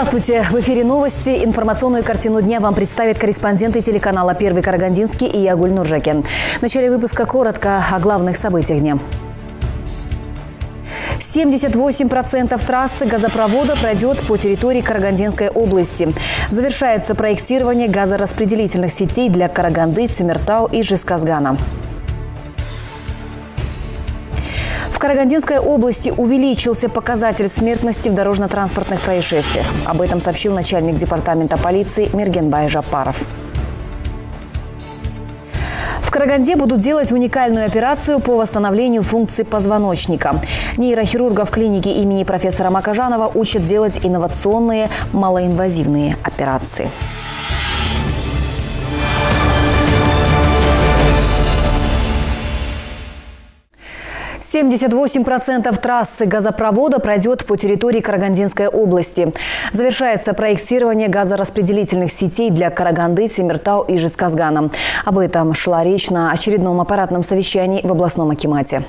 Здравствуйте! В эфире новости. Информационную картину дня вам представят корреспонденты телеканала «Первый Карагандинский» и Ягуль Нуржаки. В начале выпуска коротко о главных событиях дня. 78% трассы газопровода пройдет по территории Карагандинской области. Завершается проектирование газораспределительных сетей для Караганды, Цимертау и Жесказгана. В Карагандинской области увеличился показатель смертности в дорожно-транспортных происшествиях. Об этом сообщил начальник департамента полиции Мергенбай Жапаров. В Караганде будут делать уникальную операцию по восстановлению функций позвоночника. Нейрохирургов клиники имени профессора Макажанова учат делать инновационные малоинвазивные операции. 78% трассы газопровода пройдет по территории Карагандинской области. Завершается проектирование газораспределительных сетей для Караганды, Тимиртау и Жесказгана. Об этом шла речь на очередном аппаратном совещании в областном Акимате.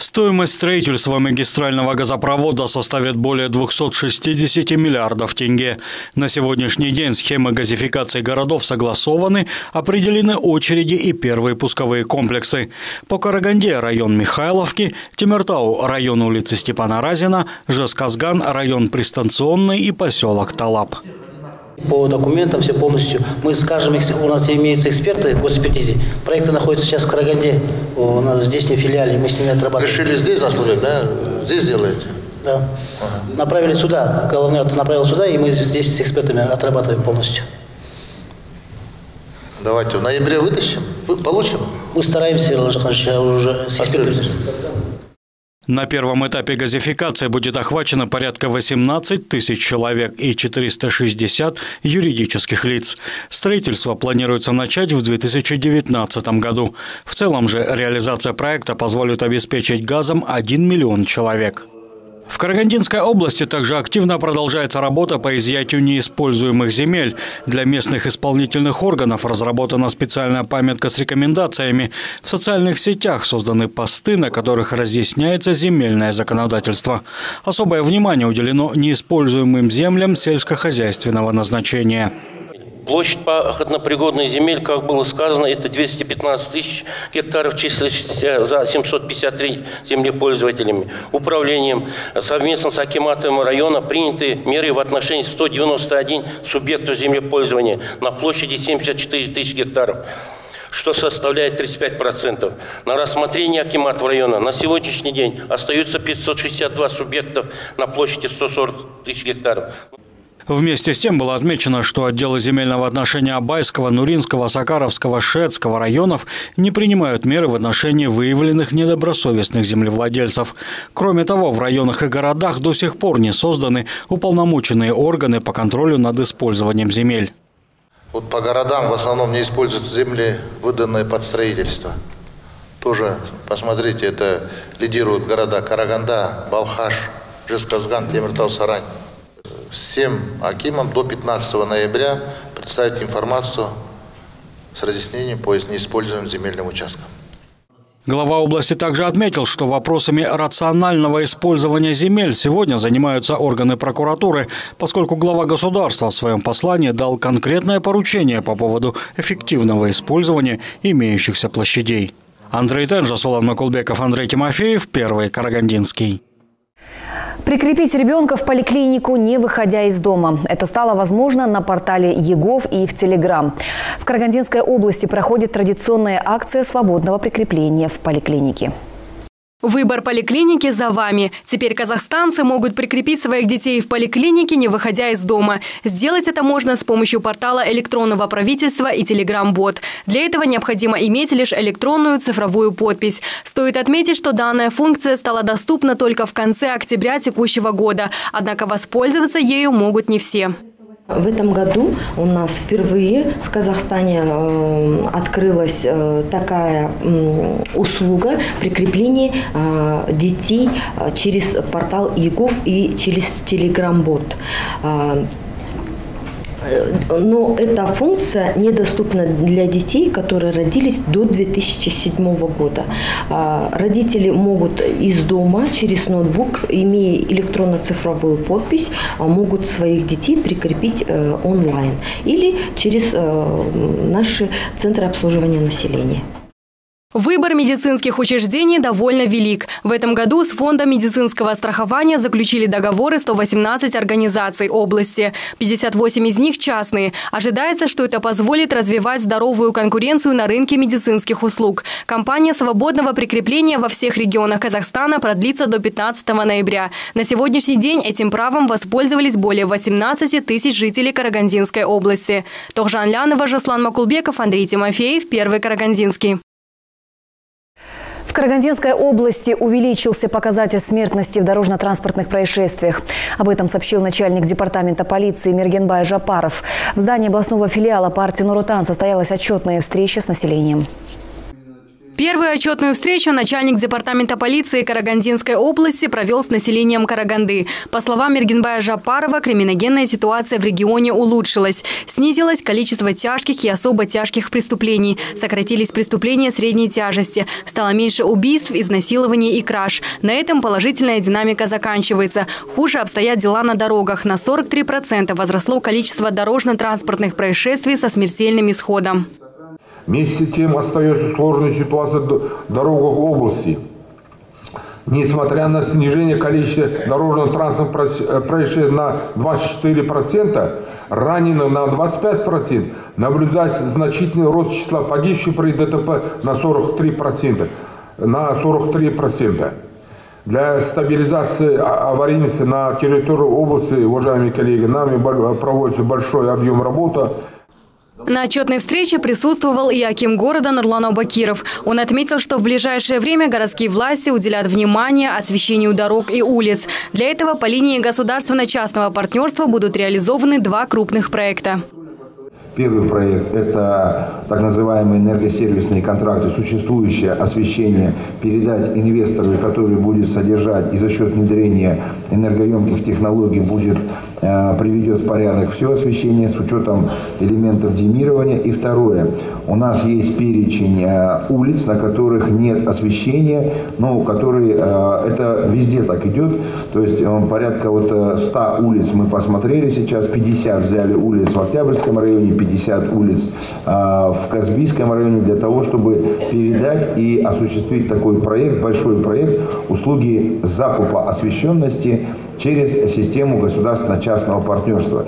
Стоимость строительства магистрального газопровода составит более 260 миллиардов тенге. На сегодняшний день схемы газификации городов согласованы, определены очереди и первые пусковые комплексы. По Караганде – район Михайловки, Тимиртау – район улицы Степана Разина, Жесказган – район Пристанционный и поселок Талап. По документам все полностью. Мы скажем, у нас имеются эксперты госэкспертизе. Проекты находятся сейчас в Караганде, у нас здесь не филиале, мы с ними отрабатываем. Решили здесь заслужить, да? Здесь делаете? Да. Ага. Направили сюда, головной направил сюда, и мы здесь с экспертами отрабатываем полностью. Давайте в ноябре вытащим, получим. Мы стараемся, уже с экспертами. На первом этапе газификации будет охвачено порядка 18 тысяч человек и 460 юридических лиц. Строительство планируется начать в 2019 году. В целом же реализация проекта позволит обеспечить газом 1 миллион человек. В Карагандинской области также активно продолжается работа по изъятию неиспользуемых земель. Для местных исполнительных органов разработана специальная памятка с рекомендациями. В социальных сетях созданы посты, на которых разъясняется земельное законодательство. Особое внимание уделено неиспользуемым землям сельскохозяйственного назначения. Площадь походнопригодной земель, как было сказано, это 215 тысяч гектаров, числящихся за 753 землепользователями. Управлением совместно с Акиматом района приняты меры в отношении 191 субъектов землепользования на площади 74 тысяч гектаров что составляет 35%. На рассмотрение Акиматов района на сегодняшний день остаются 562 субъектов на площади 140 тысяч гектаров. Вместе с тем было отмечено, что отделы земельного отношения Абайского, Нуринского, Сакаровского, Шетского районов не принимают меры в отношении выявленных недобросовестных землевладельцев. Кроме того, в районах и городах до сих пор не созданы уполномоченные органы по контролю над использованием земель. Вот по городам в основном не используются земли, выданные под строительство. Тоже, посмотрите, это лидируют города Караганда, Балхаш, Жесказган, Темиртау, Сарань всем акимам до 15 ноября представить информацию с разъяснением по неиспользуемым земельным участкам. Глава области также отметил, что вопросами рационального использования земель сегодня занимаются органы прокуратуры, поскольку глава государства в своем послании дал конкретное поручение по поводу эффективного использования имеющихся площадей. Андрей Тенжа, Соломон Накулбеков, Андрей Тимофеев, Первый Карагандинский. Прикрепить ребенка в поликлинику, не выходя из дома. Это стало возможно на портале ЕГОВ и в Телеграм. В Карагандинской области проходит традиционная акция свободного прикрепления в поликлинике. Выбор поликлиники за вами. Теперь казахстанцы могут прикрепить своих детей в поликлинике, не выходя из дома. Сделать это можно с помощью портала электронного правительства и Телеграм-бот. Для этого необходимо иметь лишь электронную цифровую подпись. Стоит отметить, что данная функция стала доступна только в конце октября текущего года. Однако воспользоваться ею могут не все. В этом году у нас впервые в Казахстане э, открылась э, такая услуга прикрепления э, детей через портал ЕГОВ и через Телеграм-бот. Но эта функция недоступна для детей, которые родились до 2007 года. А, родители могут из дома через ноутбук, имея электронно-цифровую подпись, а, могут своих детей прикрепить э, онлайн или через э, наши центры обслуживания населения. Выбор медицинских учреждений довольно велик. В этом году с Фондом медицинского страхования заключили договоры 118 организаций области. 58 из них частные. Ожидается, что это позволит развивать здоровую конкуренцию на рынке медицинских услуг. Компания свободного прикрепления во всех регионах Казахстана продлится до 15 ноября. На сегодняшний день этим правом воспользовались более 18 тысяч жителей Карагандинской области. Тохжан Лянова, Жаслан Макулбеков, Андрей Тимофеев, Первый Карагандинский. В Карагандинской области увеличился показатель смертности в дорожно-транспортных происшествиях. Об этом сообщил начальник департамента полиции Мергенбай Жапаров. В здании областного филиала партии «Нурутан» состоялась отчетная встреча с населением. Первую отчетную встречу начальник департамента полиции Карагандинской области провел с населением Караганды. По словам Мергенбая Жапарова, криминогенная ситуация в регионе улучшилась. Снизилось количество тяжких и особо тяжких преступлений. Сократились преступления средней тяжести. Стало меньше убийств, изнасилований и краж. На этом положительная динамика заканчивается. Хуже обстоят дела на дорогах. На 43% возросло количество дорожно-транспортных происшествий со смертельным исходом. Вместе с тем остается сложная ситуация в дорогах области. Несмотря на снижение количества дорожно-транспортных э, происшествий на 24%, раненых на 25%, наблюдается значительный рост числа погибших при ДТП на 43%. На 43%. Для стабилизации а, аварийности на территории области, уважаемые коллеги, нами проводится большой объем работы. На отчетной встрече присутствовал и Аким города Нурлан Абакиров. Он отметил, что в ближайшее время городские власти уделят внимание освещению дорог и улиц. Для этого по линии государственно-частного партнерства будут реализованы два крупных проекта. Первый проект – это так называемые энергосервисные контракты, существующее освещение передать инвестору, который будет содержать и за счет внедрения энергоемких технологий будет приведет в порядок все освещение с учетом элементов демирования. И второе, у нас есть перечень э, улиц, на которых нет освещения, но которые, э, это везде так идет, то есть порядка вот 100 улиц мы посмотрели сейчас, 50 взяли улиц в Октябрьском районе, 50 улиц в Казбийском районе для того, чтобы передать и осуществить такой проект, большой проект услуги закупа освещенности через систему государственно-частного партнерства.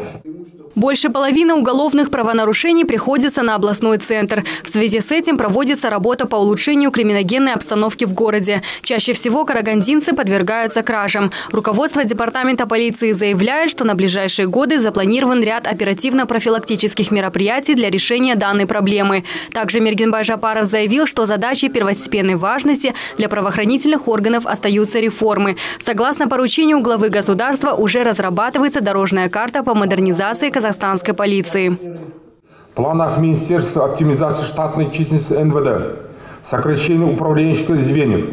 Больше половины уголовных правонарушений приходится на областной центр. В связи с этим проводится работа по улучшению криминогенной обстановки в городе. Чаще всего карагандинцы подвергаются кражам. Руководство департамента полиции заявляет, что на ближайшие годы запланирован ряд оперативно-профилактических мероприятий для решения данной проблемы. Также Мергенбай Жапаров заявил, что задачей первостепенной важности для правоохранительных органов остаются реформы. Согласно поручению главы государства уже разрабатывается дорожная карта по модернизации казахстанской полиции. В планах Министерства оптимизации штатной численности НВД, сокращение управленческих звеньев,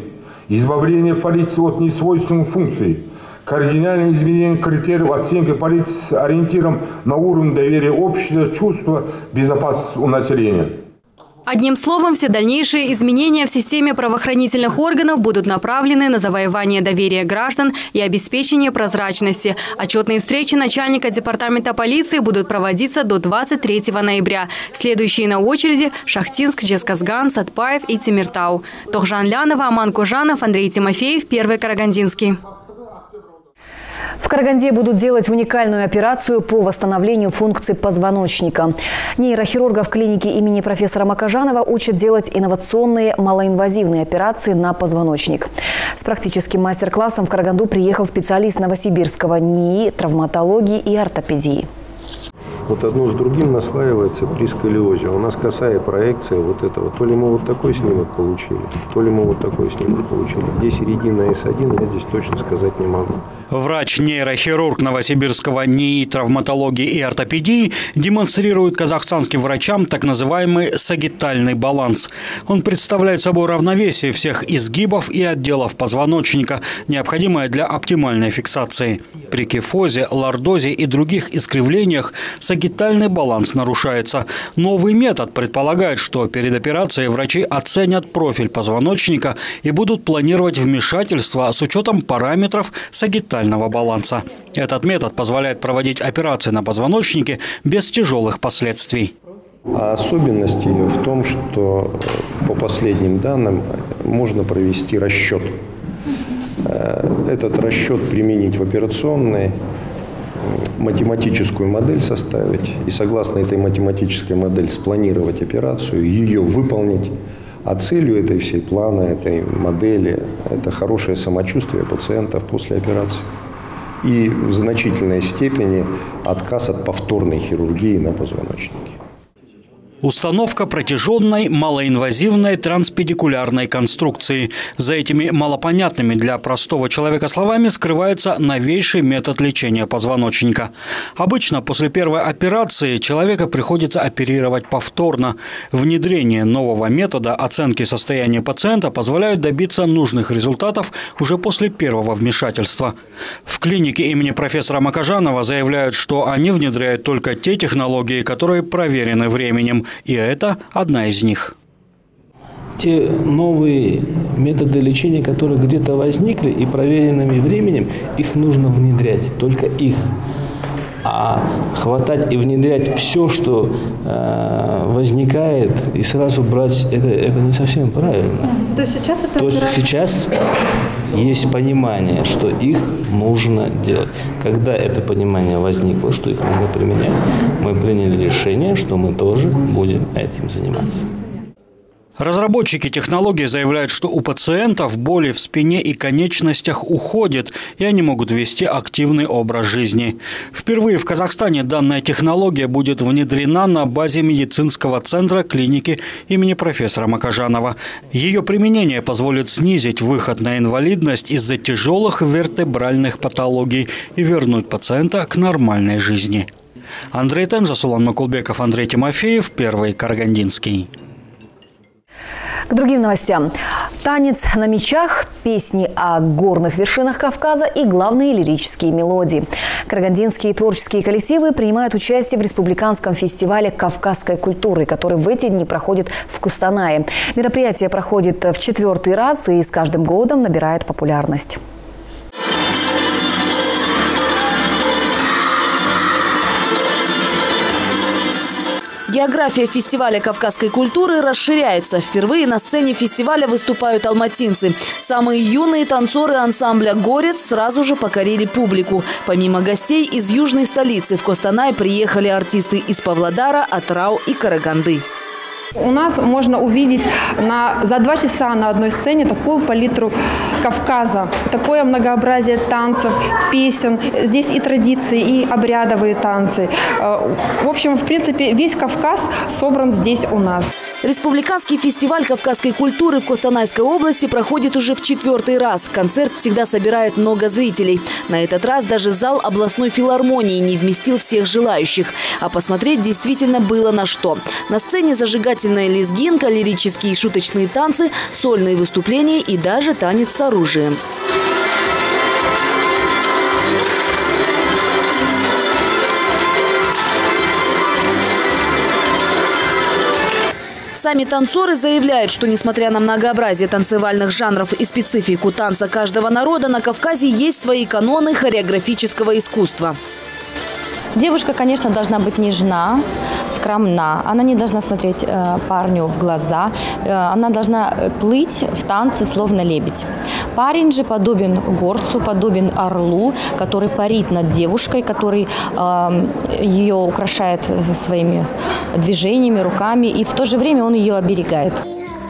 избавление полиции от несвойственных функций, кардинальное изменение критериев оценки полиции с ориентиром на уровень доверия общества, чувства безопасности у населения. Одним словом, все дальнейшие изменения в системе правоохранительных органов будут направлены на завоевание доверия граждан и обеспечение прозрачности. Отчетные встречи начальника департамента полиции будут проводиться до 23 ноября. Следующие на очереди – Шахтинск, Жесказган, Сатпаев и Тимиртау. Тохжан Лянова, Аман Кужанов, Андрей Тимофеев, Первый Карагандинский. В Караганде будут делать уникальную операцию по восстановлению функций позвоночника. Нейрохирурга в клинике имени профессора Макажанова учат делать инновационные малоинвазивные операции на позвоночник. С практическим мастер-классом в Караганду приехал специалист Новосибирского НИИ травматологии и ортопедии. Вот одно с другим наслаивается при сколиозе. У нас косая проекция вот этого. То ли мы вот такой снимок получили, то ли мы вот такой снимок получили. Где середина S1, я здесь точно сказать не могу. Врач-нейрохирург Новосибирского НИИ травматологии и ортопедии демонстрирует казахстанским врачам так называемый сагитальный баланс. Он представляет собой равновесие всех изгибов и отделов позвоночника, необходимое для оптимальной фиксации. при кифозе, лордозе и других искривлениях сагитальный баланс нарушается. Новый метод предполагает, что перед операцией врачи оценят профиль позвоночника и будут планировать вмешательство с учетом параметров сагитального баланса. Этот метод позволяет проводить операции на позвоночнике без тяжелых последствий. А особенность ее в том, что э, по последним данным можно провести расчет. Э, этот расчет применить в операционной, математическую модель составить и согласно этой математической модели спланировать операцию, ее выполнить. А целью этой всей плана, этой модели – это хорошее самочувствие пациентов после операции и в значительной степени отказ от повторной хирургии на позвоночнике. Установка протяженной малоинвазивной транспедикулярной конструкции. За этими малопонятными для простого человека словами скрывается новейший метод лечения позвоночника. Обычно после первой операции человека приходится оперировать повторно. Внедрение нового метода оценки состояния пациента позволяет добиться нужных результатов уже после первого вмешательства. В клинике имени профессора Макажанова заявляют, что они внедряют только те технологии, которые проверены временем и это одна из них. Те новые методы лечения, которые где-то возникли и проверенными временем, их нужно внедрять, только их. А хватать и внедрять все, что э, возникает, и сразу брать, это, это не совсем правильно. То есть сейчас это... То есть сейчас есть понимание, что их нужно делать. Когда это понимание возникло, что их нужно применять, мы приняли решение, что мы тоже будем этим заниматься. Разработчики технологии заявляют, что у пациентов боли в спине и конечностях уходят, и они могут вести активный образ жизни. Впервые в Казахстане данная технология будет внедрена на базе медицинского центра клиники имени профессора Макажанова. Ее применение позволит снизить выход на инвалидность из-за тяжелых вертебральных патологий и вернуть пациента к нормальной жизни. Андрей Тенжа, Сулан Макулбеков, Андрей Тимофеев, Первый Карагандинский. К другим новостям. Танец на мечах, песни о горных вершинах Кавказа и главные лирические мелодии. Карагандинские творческие коллективы принимают участие в республиканском фестивале кавказской культуры, который в эти дни проходит в Кустанае. Мероприятие проходит в четвертый раз и с каждым годом набирает популярность. География фестиваля кавказской культуры расширяется. Впервые на сцене фестиваля выступают алматинцы. Самые юные танцоры ансамбля «Горец» сразу же покорили публику. Помимо гостей из южной столицы в Костанай приехали артисты из Павлодара, Атрау и Караганды. У нас можно увидеть на, за два часа на одной сцене такую палитру Кавказа, такое многообразие танцев, песен. Здесь и традиции, и обрядовые танцы. Э, в общем, в принципе, весь Кавказ собран здесь у нас. Республиканский фестиваль кавказской культуры в Костанайской области проходит уже в четвертый раз. Концерт всегда собирает много зрителей. На этот раз даже зал областной филармонии не вместил всех желающих. А посмотреть действительно было на что. На сцене зажигательная лезгинка, лирические и шуточные танцы, сольные выступления и даже танец с оружием. Сами танцоры заявляют, что несмотря на многообразие танцевальных жанров и специфику танца каждого народа, на Кавказе есть свои каноны хореографического искусства. Девушка, конечно, должна быть нежна, скромна. Она не должна смотреть э, парню в глаза. Э, она должна плыть в танце, словно лебедь. Парень же подобен горцу, подобен орлу, который парит над девушкой, который э, ее украшает своими движениями, руками, и в то же время он ее оберегает.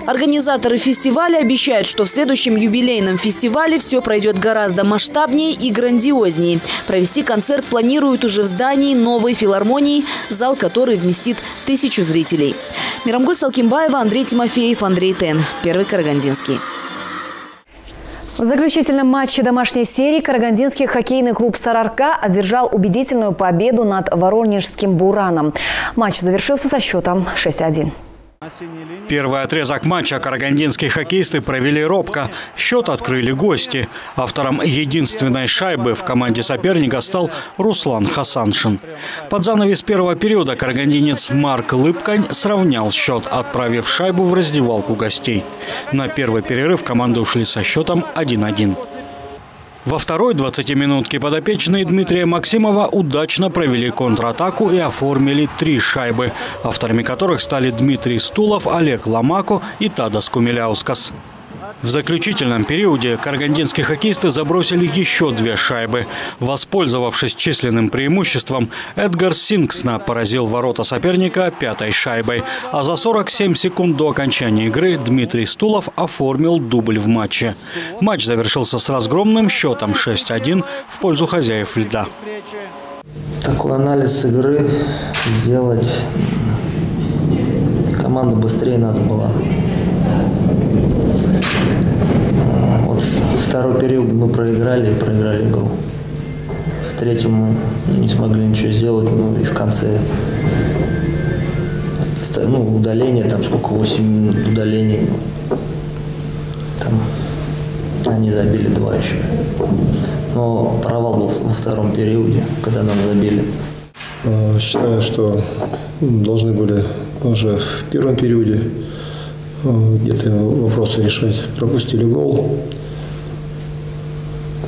Организаторы фестиваля обещают, что в следующем юбилейном фестивале все пройдет гораздо масштабнее и грандиознее. Провести концерт планируют уже в здании новой филармонии, зал которой вместит тысячу зрителей. Мирамгуль Салкимбаева, Андрей Тимофеев, Андрей Тен. Первый Карагандинский. В заключительном матче домашней серии карагандинский хоккейный клуб «Сарарка» одержал убедительную победу над воронежским «Бураном». Матч завершился со счетом 6-1. Первый отрезок матча карагандинские хоккеисты провели робко. Счет открыли гости. Автором единственной шайбы в команде соперника стал Руслан Хасаншин. Под занавес первого периода карагандинец Марк Лыпкань сравнял счет, отправив шайбу в раздевалку гостей. На первый перерыв команды ушли со счетом 1-1. Во второй 20-минутке подопечные Дмитрия Максимова удачно провели контратаку и оформили три шайбы, авторами которых стали Дмитрий Стулов, Олег Ломако и Тадас Кумиляускас. В заключительном периоде карагандинские хоккеисты забросили еще две шайбы. Воспользовавшись численным преимуществом, Эдгар Сингсна поразил ворота соперника пятой шайбой. А за 47 секунд до окончания игры Дмитрий Стулов оформил дубль в матче. Матч завершился с разгромным счетом 6-1 в пользу хозяев льда. Такой анализ игры сделать команда быстрее нас была. Второй период мы проиграли и проиграли игру. В третьем мы не смогли ничего сделать, ну и в конце ну, удаление, там сколько, 8 удалений. Там они забили два еще. Но провал был во втором периоде, когда нам забили. А, считаю, что должны были уже в первом периоде а, где-то вопросы решать. Пропустили гол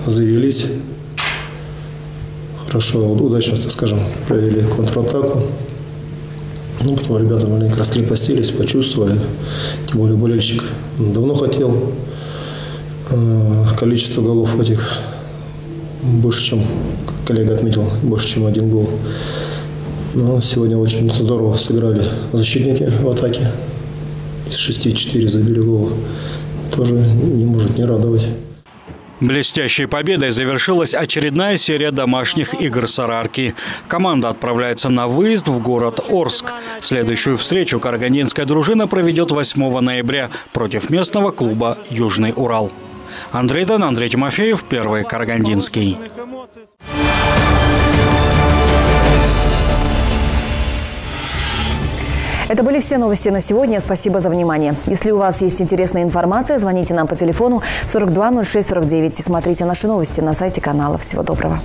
завелись. Хорошо, удачно, скажем, провели контратаку. Ну, потом ребята маленько раскрепостились, почувствовали. Тем более болельщик давно хотел. Э, количество голов этих больше, чем, как коллега отметил, больше, чем один гол. Но сегодня очень здорово сыграли защитники в атаке. Из шести четыре забили гол. Тоже не может не радовать. Блестящей победой завершилась очередная серия домашних игр Сарарки. Команда отправляется на выезд в город Орск. Следующую встречу карагандинская дружина проведет 8 ноября против местного клуба «Южный Урал». Андрей Дан, Андрей Тимофеев, Первый Карагандинский. Это были все новости на сегодня. Спасибо за внимание. Если у вас есть интересная информация, звоните нам по телефону 420649 и смотрите наши новости на сайте канала. Всего доброго.